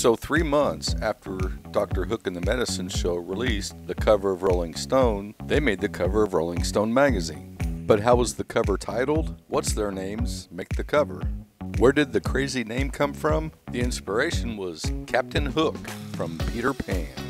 So, three months after Dr. Hook and the Medicine Show released the cover of Rolling Stone, they made the cover of Rolling Stone magazine. But how was the cover titled? What's their names? Make the cover. Where did the crazy name come from? The inspiration was Captain Hook from Peter Pan.